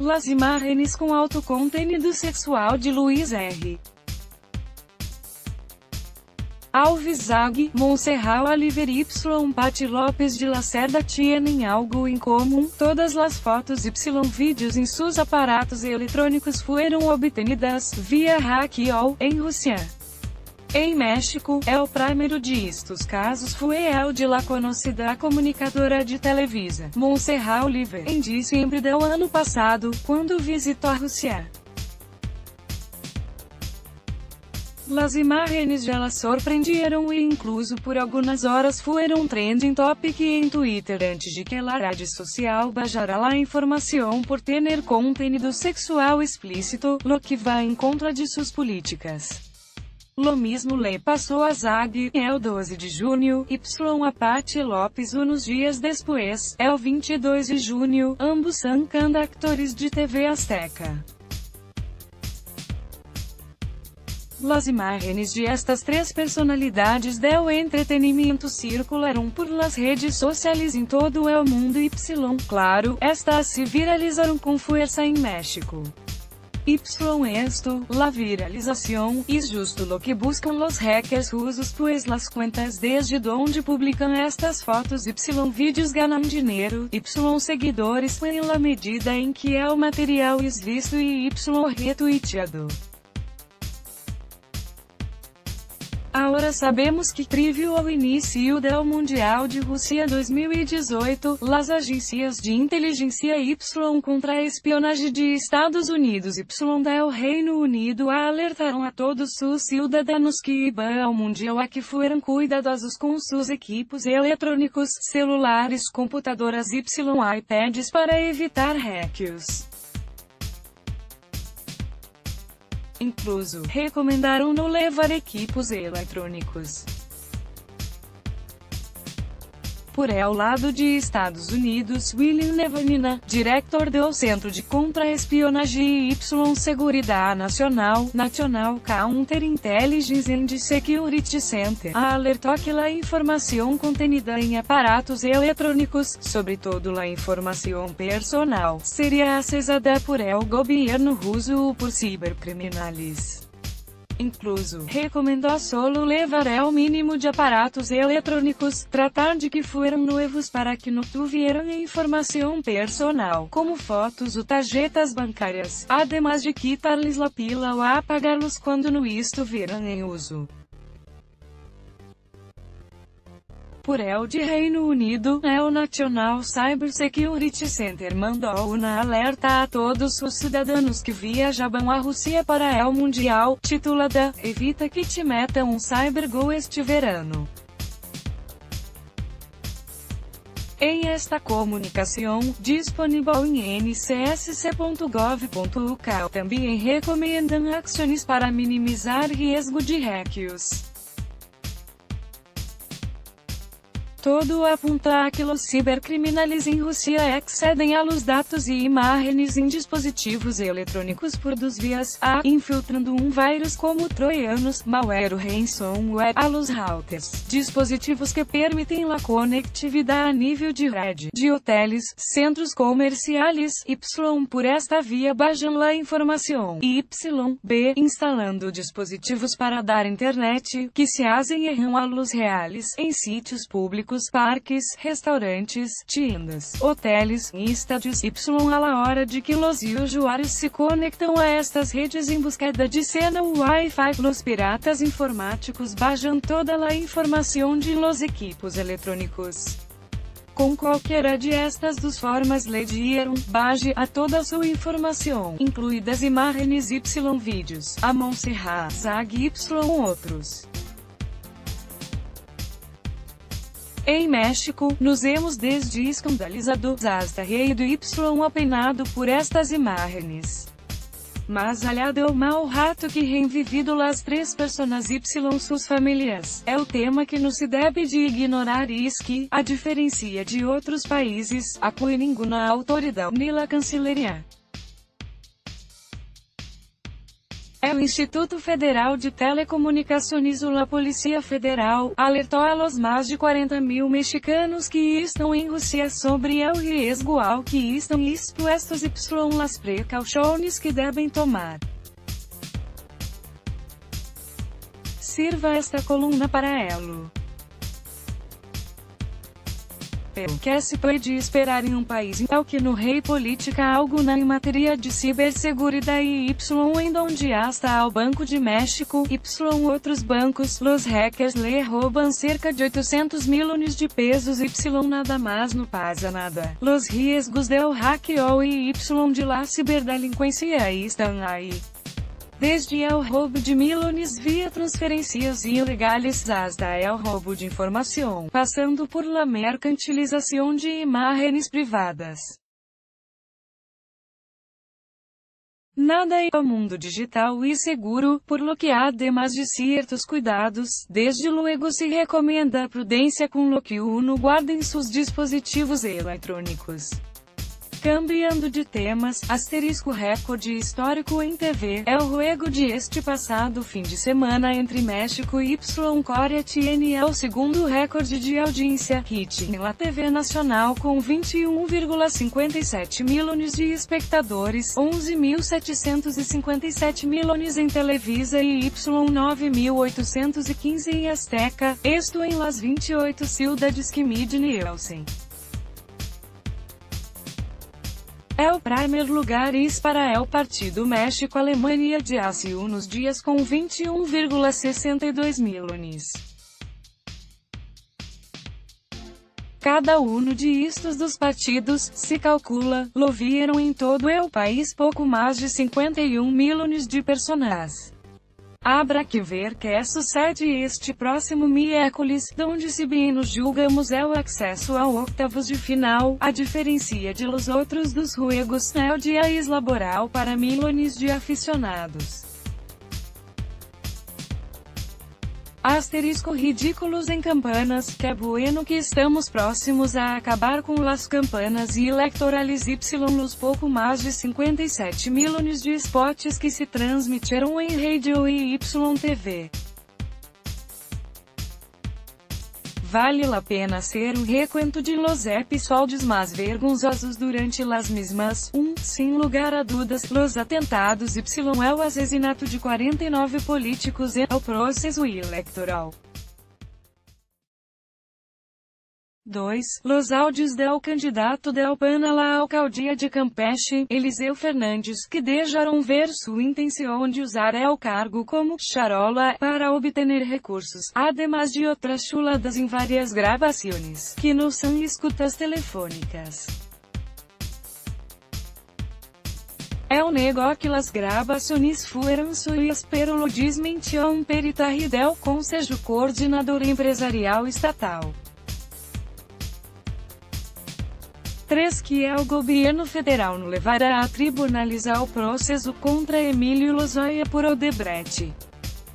Las imagens com alto contenido sexual de Luiz R. Alves Zag, Monserrat Oliver Y Pati Lopes de Lacerda tienen algo em comum, todas as fotos y vídeos em seus aparatos eletrônicos foram obtenidas, via hackeol, em Rússia. Em México, é o primeiro de estes casos foi el de la conhecida comunicadora de Televisa, Monserrat Oliver, em dezembro do ano passado, quando visitou a Rússia. Las imagens já la surpreenderam e incluso por algumas horas foram trending topic em Twitter antes de que a rede social bajara la informação por ter conteúdo sexual explícito, lo que vai em contra de suas políticas. Lo mesmo le passou a Zag, é o 12 de junho, Y a Patti Lopes uns dias depois, é o 22 de junho, ambos são conductores de TV Azteca. Las imagens de estas três personalidades do entretenimento circularam por las redes sociais em todo o mundo y, claro, estas se viralizaram com força em México. Y esto, la viralização, is justo lo que buscam los hackers rusos pues las cuentas desde donde publicam estas fotos y vídeos ganam dinheiro, y seguidores en la medida em que o material is visto e y retweetado. Agora sabemos que previu ao início do Mundial de Rússia 2018, as agências de inteligência Y contra a espionagem de Estados Unidos Y do Reino Unido alertaram a todos os cidadãos que iam ao Mundial a que foram cuidadosos com seus equipos eletrônicos, celulares, computadoras Y iPads para evitar hacks. Incluso, recomendaram não levar equipos eletrônicos. Por ao lado de Estados Unidos, William Nevanina, diretor do Centro de Contra-Espionagem y Seguridade Nacional, National Counterintelligence and Security Center, alertou que a informação contenida em aparatos eletrônicos, sobretudo a informação personal, seria acessada por el governo russo ou por cibercriminais incluso, recomendou solo levar o mínimo de aparatos eletrônicos, tratar de que foram novos para que não tuvieram informação personal, como fotos ou tarjetas bancárias, ademais de quitar-lhes la pila ou apagá-los quando não estiveram em uso. Por de Reino Unido, é o National Cyber Security Center mandou uma alerta a todos os cidadãos que viajam à Rússia para el Mundial, titulada, evita que te metam um cybergo este verano. Em esta comunicação, disponível em ncsc.gov.uk, também recomendam ações para minimizar risco de hacks. Todo aponta a que os cibercriminais em Rússia excedem a los dados e imagens em dispositivos eletrônicos por dos vias a, infiltrando um vírus como troianos, malware ransomware, a los routers, dispositivos que permitem la conectividade a nível de rede, de hotéis, centros comerciais, y por esta via bajam la informação, y, b, instalando dispositivos para dar internet, que se hacen erram a los reais, em sítios públicos parques, restaurantes, tiendas, hotéis e estádios Y a la hora de que os usuários se conectam a estas redes em busca de cena Wi-Fi. Los piratas informáticos bajam toda a informação de los equipos eletrônicos. Com qualquer de estas duas formas dieron, baje a toda sua informação, incluídas imagens y vídeos, a Montserrat, Zag y outros. Em México, nos hemos desde escandalizados hasta reído y apenado por estas imagens. Mas aliado ao mau rato que revivido las três personas y suas famílias, é o tema que não se deve de ignorar e que, a diferencia de outros países, apoia nenhuma autoridade nem la É o Instituto Federal de Telecomunicações ou a Polícia Federal, alertou a los mais de 40 mil mexicanos que estão em Rússia sobre o risco ao que estão expostos y las precauções que devem tomar. Sirva esta coluna para elo. O que se pode esperar em um país tal que no rei política algo na matéria de ciberseguridade y em donde hasta ao Banco de México, y outros bancos, los hackers le roubam cerca de 800 milhões de pesos y nada mais no pasa nada. Los riesgos del hackeo y y de la ciberdelinquência estão aí. Desde o roubo de milhões via transferências ilegais hasta o roubo de informação, passando por la mercantilização de imagens privadas. Nada é o mundo digital e seguro, por lo que há además de certos cuidados, desde luego se recomenda prudência com lo que uno guarda em seus dispositivos eletrônicos. Cambiando de temas, asterisco recorde histórico em TV, é o ruego de este passado fim de semana entre México e Y Coreia TN é o segundo recorde de audiência, hit, na TV nacional com 21,57 milhões de espectadores, 11.757 milhões em Televisa e Y 9.815 em Azteca, isto em las 28 cidades que mide É o primeiro lugar para o Partido México-Alemanha de ACU nos dias com 21,62 milhões. Cada um de estes dos partidos, se calcula, louviram em todo o país pouco mais de 51 milhões de personas. Abra que ver que é sucede este próximo miércoles, donde se bem nos julgamos é o acesso ao octavos de final, a diferença de los outros dos ruegos é o dia laboral para milhões de aficionados. Asterisco ridículos em campanas, que é bueno que estamos próximos a acabar com las campanas e electorales y los pouco mais de 57 milhões de spots que se transmitiram em radio e YTV. Vale la pena ser o recuento de los episódios mais vergonzosos durante las mismas. 1. Um, sem lugar a dúvidas, los atentados y o assassinato de 49 políticos e o processo eleitoral. 2. Los áudios del candidato del PAN la alcaldia de Campeche, Eliseu Fernandes, que deixaram ver sua intenção de usar el cargo como charola para obter recursos, además de outras chuladas em várias gravações, que não são escutas telefônicas. É o nego que las gravações foram suas pero lo desmentiu um peritaje del Conselho Coordenador Empresarial Estatal. 3. Que é o governo federal não levará a tribunalizar o processo contra Emílio Lozoya por Odebrecht.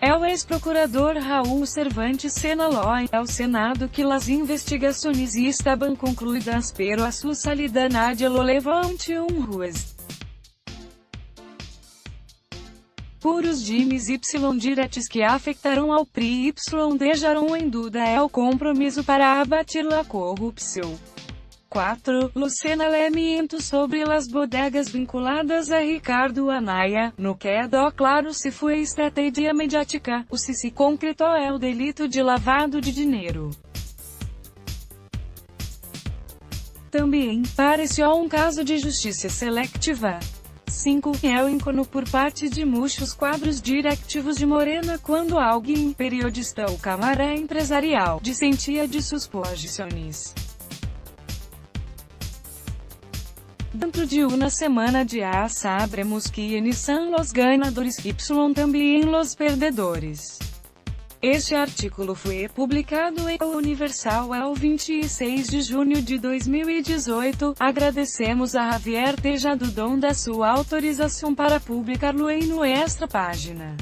É o ex-procurador Raul Cervantes senaló ao Senado que as investigações estavam concluídas pero a sua salida nadie lo levante um ruas. Puros Jimes Y diretos que afetarão ao PRI Y deixarão em dúvida é o compromisso para abater a corrupção. 4. Lucena Lemiento sobre as bodegas vinculadas a Ricardo Anaya, no quedó claro se foi estratégia mediática, o se se concretou é o delito de lavado de dinheiro. Também, pareceu um caso de justiça seletiva. 5. É o encono por parte de muitos quadros directivos de Morena quando alguém, periodista ou câmara empresarial, dissentia de suas posições. Dentro de uma semana de A sabremos quiénes são los ganadores y também los perdedores. Este artigo foi publicado em Universal ao 26 de junho de 2018. Agradecemos a Javier Tejado Dom da sua autorização para publicá-lo em nossa página.